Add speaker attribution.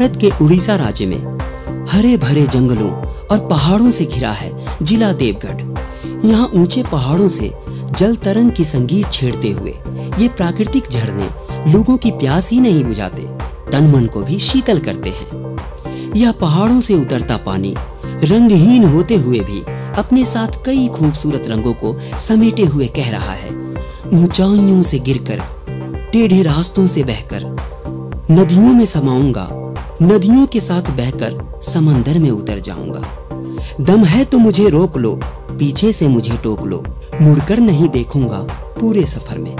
Speaker 1: भारत के उड़ीसा राज्य में हरे भरे जंगलों और पहाड़ों से घिरा है जिला देवगढ़। यहाँ ऊँचे पहाड़ों से जल तरंग की संगीत छेड़ते हुए ये प्राकृतिक झरने लोगों की प्यास ही नहीं बुझाते तन मन को भी शीतल करते हैं। यह पहाड़ों से उतरता पानी रंगहीन होते हुए भी अपने साथ कई खूबसूरत रंगों को समेटे हुए कह रहा है। ऊंचाइयों से गिरकर, टेढ़े रास्तों से बहकर, नदियों में समाऊँगा नदियों के साथ बहकर समंदर में उतर जाऊँगा। दम है तो मुझे रोक लो, पीछे से मुझे टोक लो, मुड़कर नहीं देखूँगा पूरे सफ़र में।